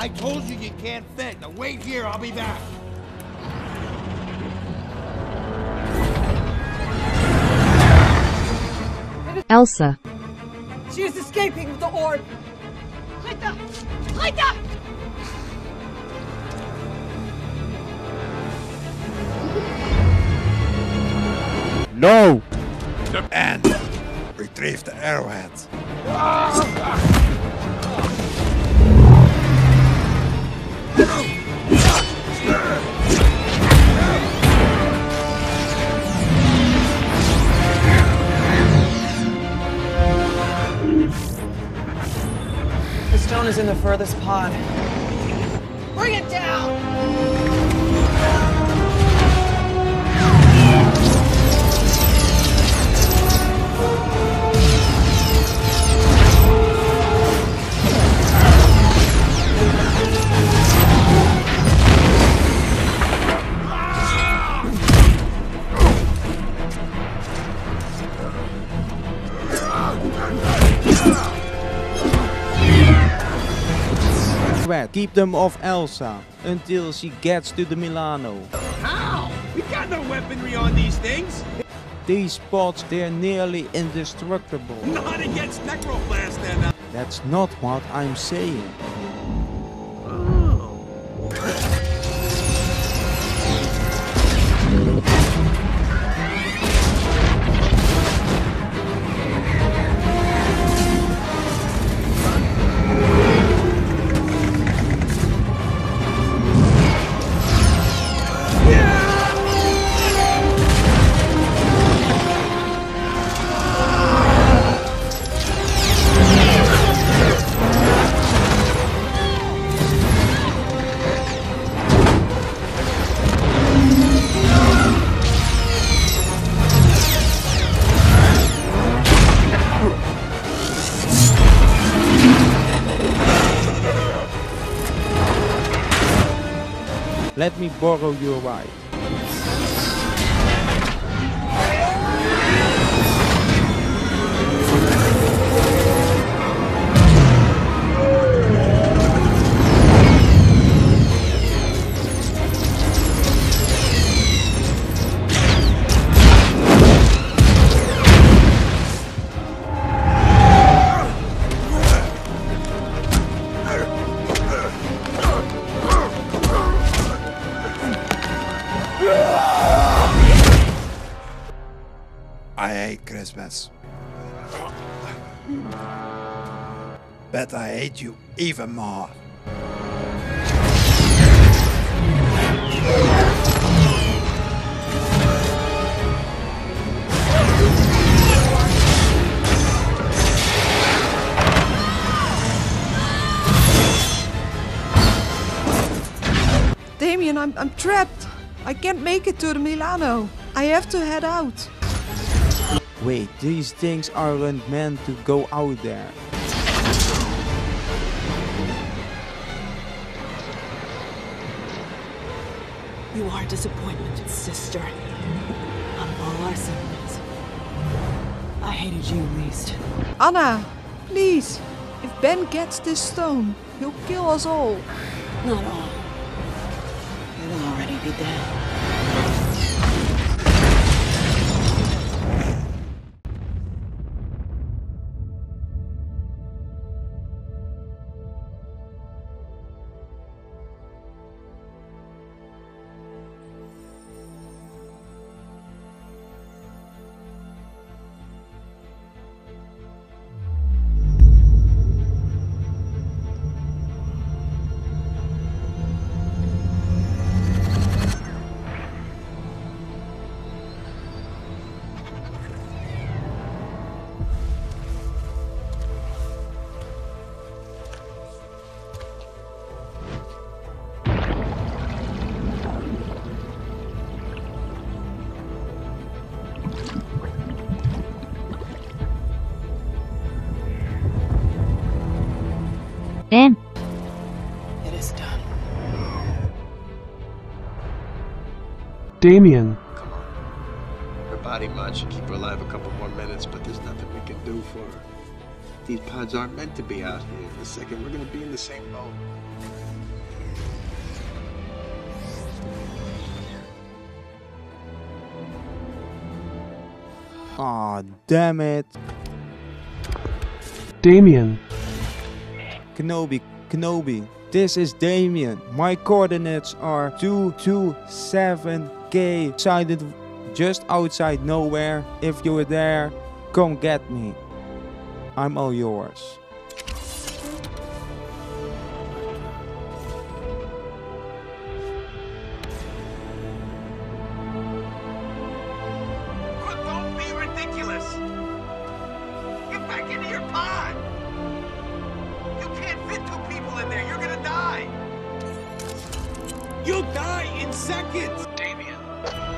I told you you can't fit. Now wait here, I'll be back. Elsa. She is escaping with the orb. Rita! Rita! No! And retrieve the arrowhead. Ah! In the furthest pod. Bring it down! Keep them off Elsa until she gets to the Milano. How? We got no weaponry on these things. These pots, they're nearly indestructible. Not against Necroblast then. That's not what I'm saying. Let me borrow your ride. I hate Christmas. Bet I hate you even more. Damien, I'm, I'm trapped. I can't make it to the Milano. I have to head out. Wait, these things aren't meant to go out there. You are a disappointment, sister. Of all our siblings. I hated you least. Anna, please. If Ben gets this stone, he'll kill us all. Not all. You'll already be dead. Then it is done. Damien. Come on. Her body mod should keep her alive a couple more minutes, but there's nothing we can do for her. These pods aren't meant to be out here. In a second, we're gonna be in the same boat. Aw, oh, damn it. Damien. Kenobi, Kenobi. This is Damien. My coordinates are 227k. sided just outside Knowhere. If you were there, come get me. I'm all yours. You'll die in seconds! Damien.